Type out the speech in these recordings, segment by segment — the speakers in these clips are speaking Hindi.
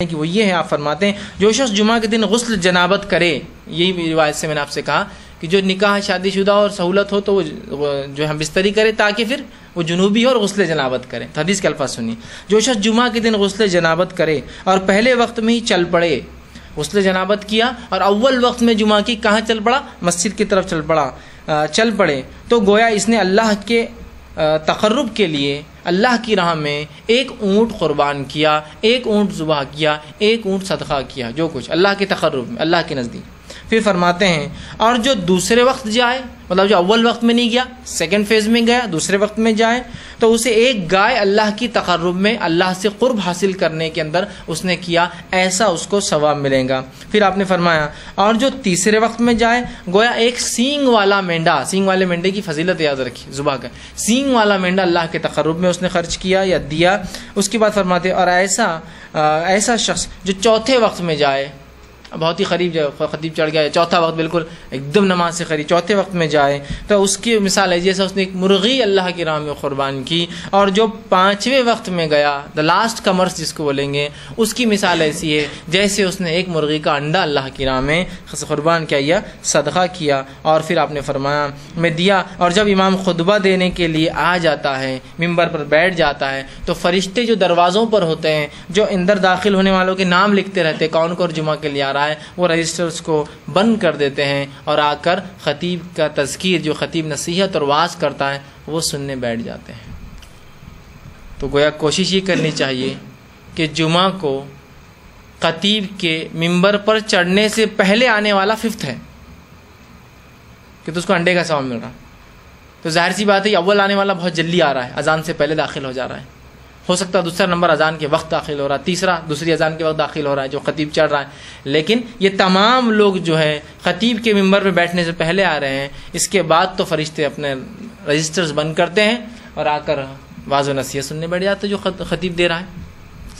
कि वो ये है, आप फरमाते हैं, जो शख्स जुमा के दिन गस्ल जनाबत करे, यही रिवायत से मैंने आपसे कहा कि जो निकाह, शादीशुदा और सहूलत हो तो वो जो हम बिस्तरी करे ताकि फिर वो जुनूबी और गस्ल जनाबत करे। तो हदीस के अल्फाज सुनिए। जो शख्स जुमा के दिन गस्ल जनाबत करे और पहले वक्त में ही चल पड़े, गस्ल जनाबत किया और अव्वल वक्त में जुमा की कहाँ चल पड़ा? मस्जिद की तरफ़ चल पड़ा चल पड़े। तो गोया इसने अल्लाह के तकर्रब के लिए अल्लाह की राह में एक ऊँट क़ुरबान किया, एक ऊँट ज़ुबह किया, एक ऊँट सदका किया, जो कुछ, अल्लाह के तकर्रब में, अल्लाह के नज़दीक। फिर फरमाते हैं, और जो दूसरे वक्त जाए मतलब जो अव्वल वक्त में नहीं गया सेकंड फ़ेज़ में गया, दूसरे वक्त में जाए तो उसे एक गाय अल्लाह की तकर्रब में, अल्लाह से क़ुर्ब हासिल करने के अंदर उसने किया, ऐसा उसको सवाब मिलेगा। फिर आपने फरमाया, और जो तीसरे वक्त में जाए, गोया एक सींग वाला मेंढा, सींग वाले मेंढे की फजीलत याद रखी जुबा का, सींग वाला मेंढा अल्लाह के तकर्रब में उसने खर्च किया या दिया, उसके बाद फरमाते, और ऐसा ऐसा शख्स जो चौथे वक्त में जाए बहुत ही करीब खतीब चढ़ गया चौथा वक्त बिल्कुल एकदम नमाज़ से करीब चौथे वक्त में जाए तो उसकी मिसाल है, जैसे उसने एक मुर्गी अल्लाह की राह में क़ुरबान की, और जो पाँचवें वक्त में गया द लास्ट कमर्स जिसको बोलेंगे, उसकी मिसाल ऐसी है, जैसे उसने एक मुर्गी का अंडा अल्लाह की राह में क़ुरबान किया, या सदका किया, और फिर आपने फरमाया, मैं दिया। और जब इमाम खुतबा देने के लिए आ जाता है, मंबर पर बैठ जाता है तो फरिश्ते जो दरवाज़ों पर होते हैं, जो अंदर दाखिल होने वालों के नाम लिखते रहते कौन कौन जुमा के लिए आ रहा है, वो रजिस्टर्स को बंद कर देते हैं और आकर ख़तीब का तस्कीर जो ख़तीब नसीहत और वास करता है, वो सुनने बैठ जाते हैं। तो गोया कोशिश ये करनी चाहिए कि जुमा को ख़तीब के मिंबर पर चढ़ने से पहले आने वाला फिफ्थ है, कि तो उसको अंडे का सवाब मिल रहा। तो ज़ाहिर सी बात है अव्वल आने वाला बहुत जल्दी आ रहा है, अजान से पहले दाखिल हो जा रहा है। हो सकता है दूसरा नंबर अजान के वक्त दाखिल हो रहा है, तीसरा दूसरी अजान के वक्त दाखिल हो रहा है, जो ख़तीब चढ़ रहा है। लेकिन ये तमाम लोग जो है, ख़तीब के मंबर पर बैठने से पहले आ रहे हैं, इसके बाद तो फरिश्ते अपने रजिस्टर्स बंद करते हैं और आकर वाज नसीहत सुनने बैठ जाते जो ख़तीब दे रहा है।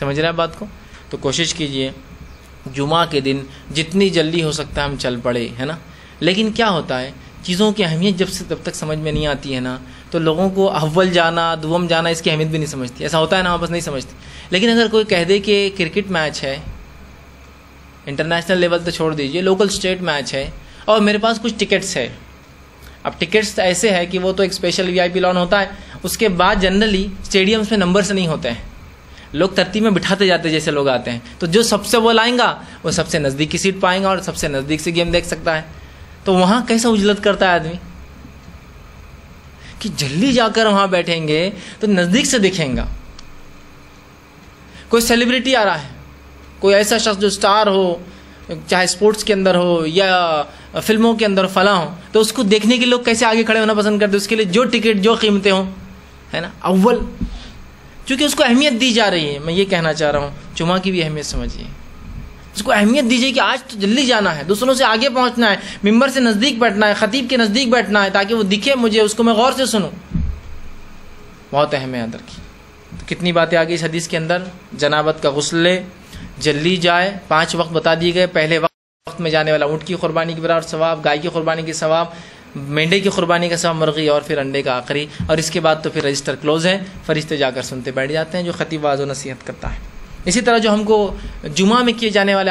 समझ रहे हैं बात को? तो कोशिश कीजिए जुमा के दिन जितनी जल्दी हो सकता है हम चल पड़े, है ना? लेकिन क्या होता है चीज़ों की अहमियत जब से तब तक समझ में नहीं आती है ना तो लोगों को अव्वल जाना, दुवम जाना, इसकी अहमियत भी नहीं समझती। ऐसा होता है ना, वापस नहीं समझती। लेकिन अगर कोई कह दे कि क्रिकेट मैच है, इंटरनेशनल लेवल तो छोड़ दीजिए, लोकल स्टेट मैच है, और मेरे पास कुछ टिकट्स है। अब टिकट्स ऐसे है कि वो तो एक स्पेशल वीआईपी लॉन होता है, उसके बाद जनरली स्टेडियम्स में नंबर से नहीं होते हैं। लोग तरतीब में बिठाते जाते जैसे लोग आते हैं। तो जो सबसे वो लाएँगा, वो सबसे नज़दीक सीट पाएँगा और सबसे नज़दीक से गेम देख सकता है। तो वहाँ कैसा उजलत करता है आदमी? कि जल्दी जाकर वहाँ बैठेंगे तो नज़दीक से दिखेगा। कोई सेलिब्रिटी आ रहा है, कोई ऐसा शख्स जो स्टार हो, चाहे स्पोर्ट्स के अंदर हो या फ़िल्मों के अंदर फला हो तो उसको देखने के लोग कैसे आगे खड़े होना पसंद करते उसके लिए जो टिकट जो कीमतें हों, है ना? अव्वल। क्योंकि उसको अहमियत दी जा रही है। मैं ये कहना चाह रहा हूँ, चुमा की भी अहमियत समझिए। उसको अहमियत दीजिए कि आज तो जल्दी जाना है, दूसरों से आगे पहुँचना है, मिंबर से नज़दीक बैठना है, ख़तीब के नज़दीक बैठना है, ताकि वो दिखे मुझे, उसको मैं गौर से सुनूँ। बहुत अहम है याद रखी तो कितनी बातें आ गई इस हदीस के अंदर? जनाबत का गसल, जल्दी जाए, पाँच वक्त बता दिए गए, पहले वक्त में जाने वाला ऊँट की कुर्बानी के बराबर सवाब, गाय की कुर्बानी के सवाब, मेंढे की कुर्बानी का सवाब मुर्गी और फिर अंडे का आखिरी। और इसके बाद तो फिर रजिस्टर क्लोज है, फरिश्ते जाकर सुनते बैठ जाते हैं, जो खतीब वाजो नसीहत करता है। इसी तरह जो हमको जुमा में किए जाने वाले